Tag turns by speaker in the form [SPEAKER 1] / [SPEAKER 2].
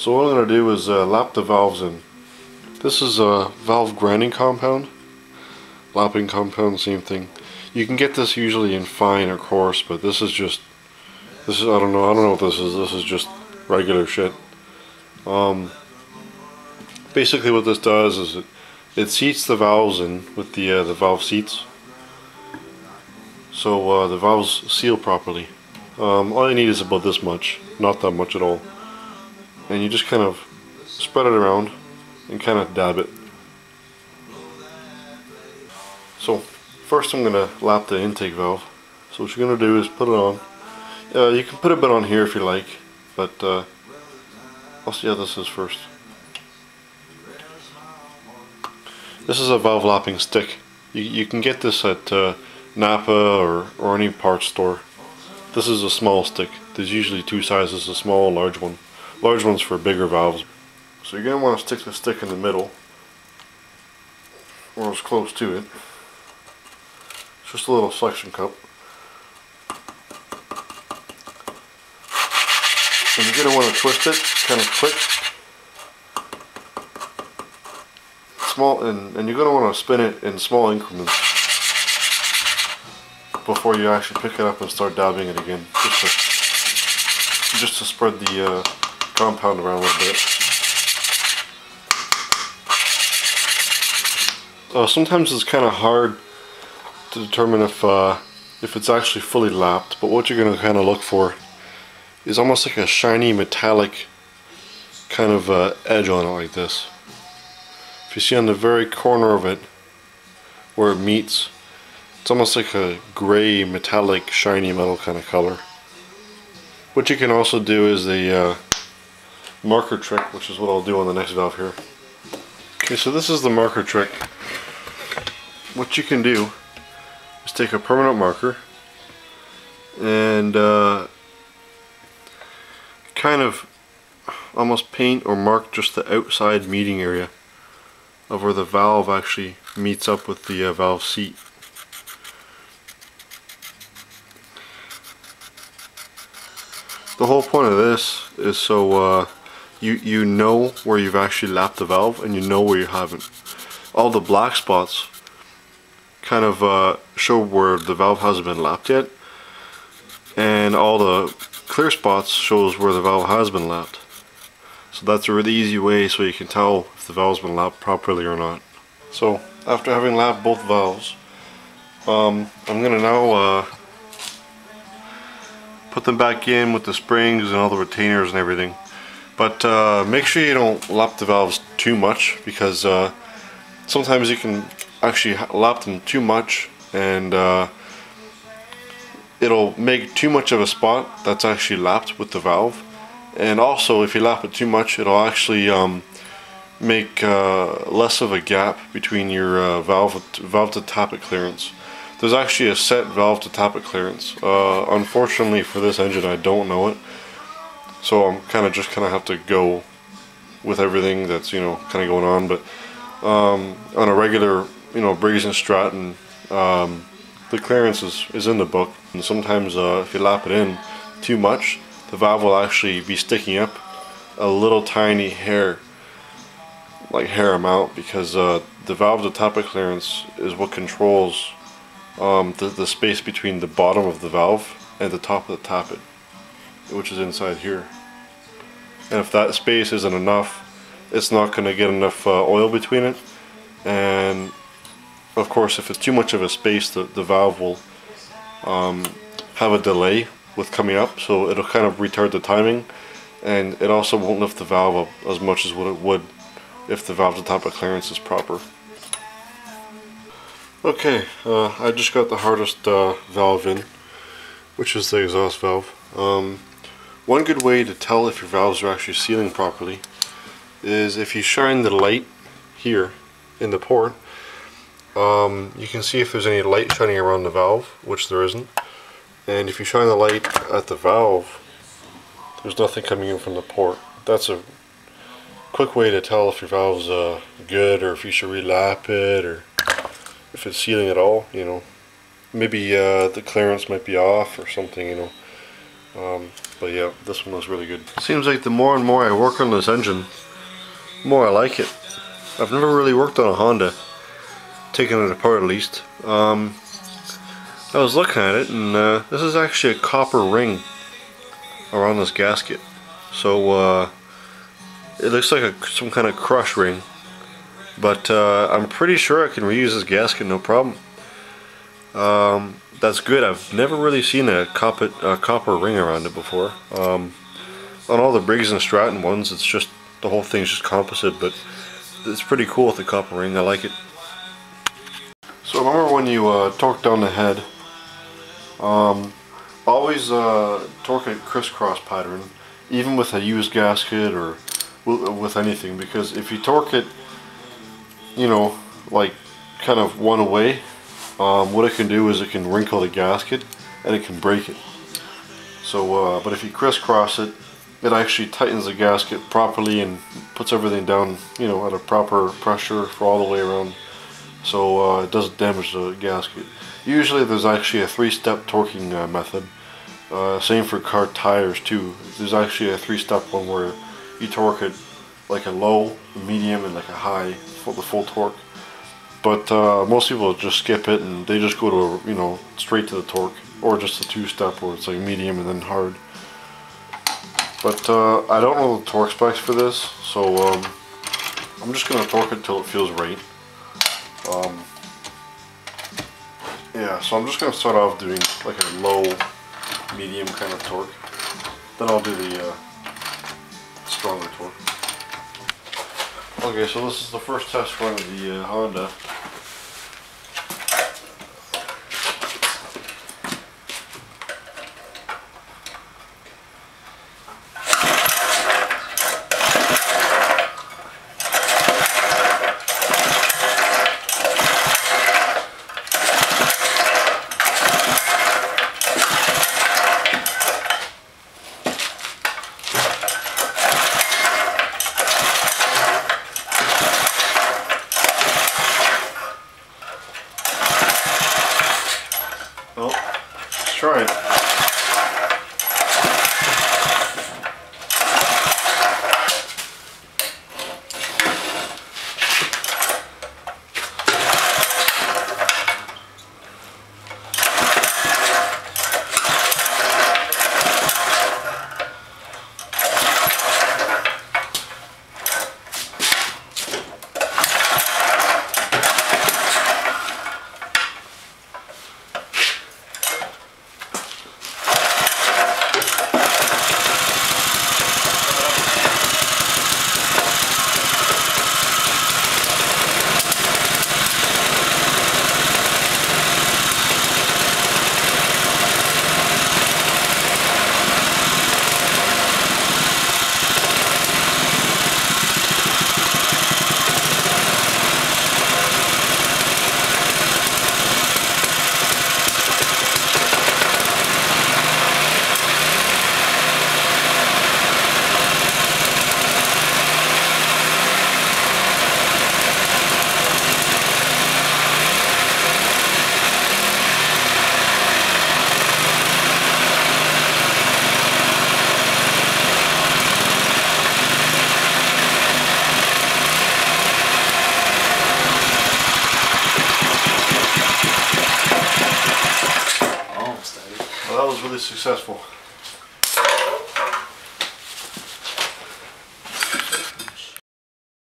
[SPEAKER 1] So what I'm going to do is uh, lap the valves in. This is a valve grinding compound. Lapping compound, same thing. You can get this usually in fine or coarse, but this is just, this is, I don't know, I don't know what this is. This is just regular shit. Um, basically what this does is it, it seats the valves in with the, uh, the valve seats. So uh, the valves seal properly. Um, all you need is about this much, not that much at all and you just kind of spread it around and kind of dab it. So first I'm going to lap the intake valve. So what you're going to do is put it on. Uh, you can put a bit on here if you like, but uh, I'll see how this is first. This is a valve lapping stick. You, you can get this at uh, Napa or, or any parts store. This is a small stick. There's usually two sizes, a small and large one. Large ones for bigger valves. So you're going to want to stick the stick in the middle, or as close to it. It's just a little suction cup. And you're going to want to twist it kind of quick. Small, and, and you're going to want to spin it in small increments before you actually pick it up and start dabbing it again. Just to, just to spread the uh, compound around a little bit. Uh, sometimes it's kind of hard to determine if uh, if it's actually fully lapped, but what you're going to kind of look for is almost like a shiny metallic kind of uh, edge on it like this. If you see on the very corner of it where it meets, it's almost like a gray metallic shiny metal kind of color. What you can also do is the uh, marker trick, which is what I'll do on the next valve here. Okay, so this is the marker trick. What you can do is take a permanent marker and uh, kind of almost paint or mark just the outside meeting area of where the valve actually meets up with the uh, valve seat. The whole point of this is so uh, you, you know where you've actually lapped the valve and you know where you haven't. All the black spots kind of uh, show where the valve hasn't been lapped yet and all the clear spots shows where the valve has been lapped. So that's a really easy way so you can tell if the valve's been lapped properly or not. So after having lapped both valves, um, I'm going to now uh, put them back in with the springs and all the retainers and everything. But uh, make sure you don't lap the valves too much because uh, sometimes you can actually lap them too much and uh, it'll make too much of a spot that's actually lapped with the valve. And also if you lap it too much it'll actually um, make uh, less of a gap between your uh, valve, valve to tappet clearance. There's actually a set valve to tappet clearance. Uh, unfortunately for this engine I don't know it. So I'm kind of just kind of have to go with everything that's you know kind of going on. But um, on a regular you know Briggs and Stratton, um, the clearance is, is in the book. And sometimes uh, if you lap it in too much, the valve will actually be sticking up a little tiny hair, like hair amount, because uh, the valve to tappet clearance is what controls um, the, the space between the bottom of the valve and the top of the tappet which is inside here. And if that space isn't enough, it's not going to get enough uh, oil between it. And of course, if it's too much of a space, the, the valve will um, have a delay with coming up, so it'll kind of retard the timing. And it also won't lift the valve up as much as what it would if the valve to tappet clearance is proper. Okay, uh, I just got the hardest uh, valve in, which is the exhaust valve. Um, one good way to tell if your valves are actually sealing properly is if you shine the light here in the port, um, you can see if there's any light shining around the valve, which there isn't. And if you shine the light at the valve, there's nothing coming in from the port. That's a quick way to tell if your valve's uh, good or if you should relap it or if it's sealing at all, you know. Maybe uh, the clearance might be off or something, you know. Um, but yeah, this one was really good. Seems like the more and more I work on this engine, the more I like it. I've never really worked on a Honda, taking it apart at least. Um, I was looking at it and uh, this is actually a copper ring around this gasket. So uh, it looks like a, some kind of crush ring. But uh, I'm pretty sure I can reuse this gasket no problem. Um, that's good. I've never really seen a copper, a copper ring around it before. Um, on all the Briggs and Stratton ones, it's just the whole thing's just composite, but it's pretty cool with the copper ring. I like it. So remember when you uh, torque down the head, um, always uh, torque it crisscross pattern, even with a used gasket or with anything, because if you torque it, you know, like kind of one way, um, what it can do is it can wrinkle the gasket and it can break it. So, uh, but if you crisscross it, it actually tightens the gasket properly and puts everything down, you know, at a proper pressure for all the way around. So uh, it doesn't damage the gasket. Usually there's actually a three-step torquing uh, method. Uh, same for car tires too. There's actually a three-step one where you torque it like a low, medium, and like a high for the full torque. But uh, most people just skip it and they just go to, you know, straight to the torque. Or just a two-step where it's like medium and then hard. But uh, I don't know the torque specs for this, so um, I'm just going to torque it until it feels right. Um, yeah, so I'm just going to start off doing like a low, medium kind of torque. Then I'll do the uh, stronger torque. Okay, so this is the first test run of the uh, Honda. Try it. Successful.